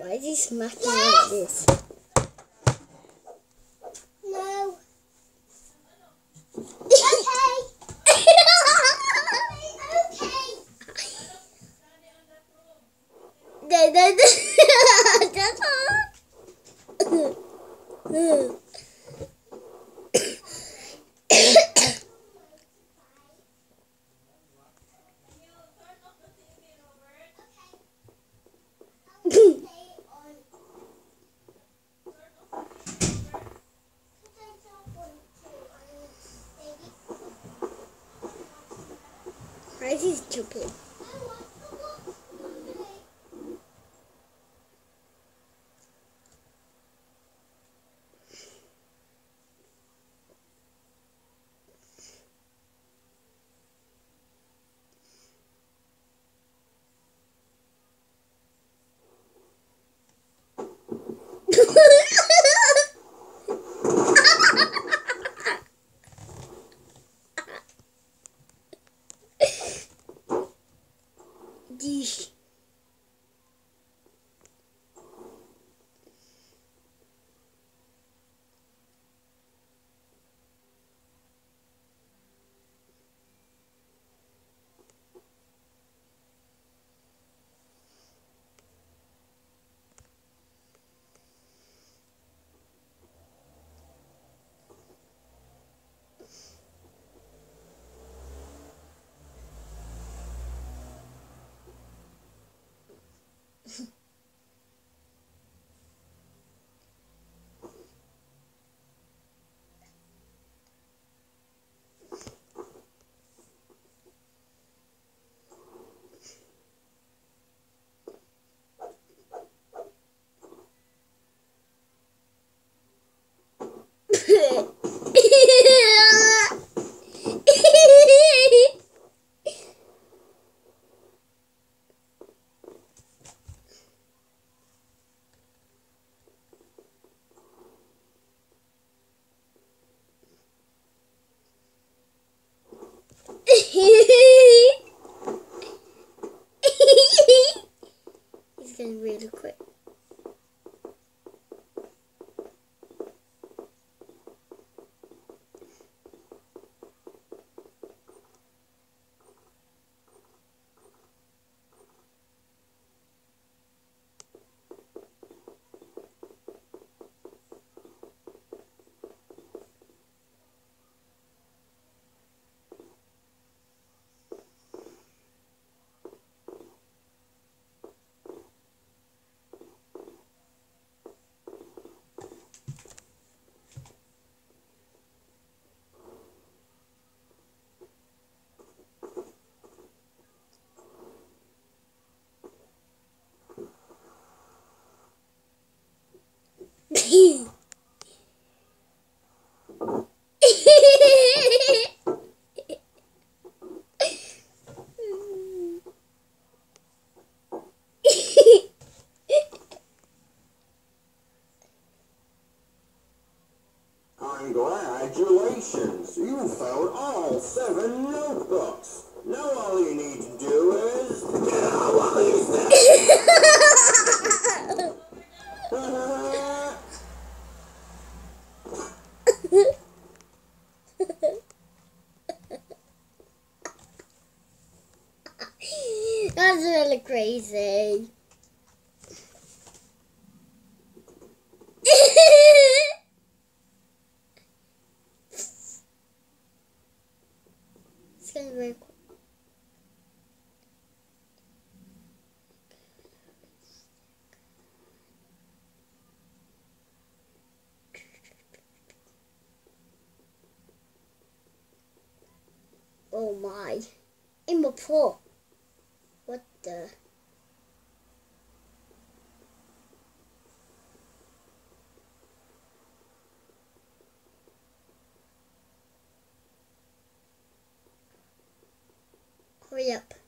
Why is he smacking like this? very. Oh my. in the pool. What the? hurry up.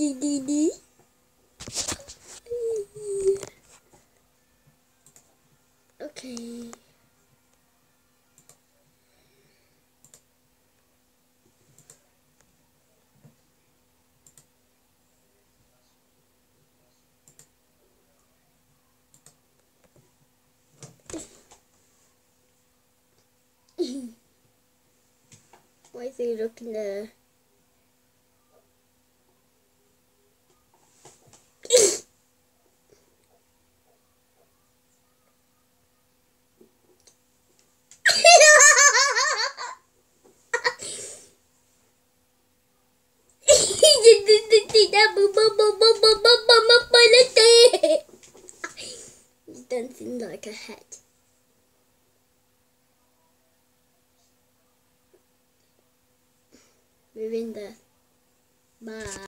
Okay. Why is he looking there? He's dancing like a hat. We're in there. Bye.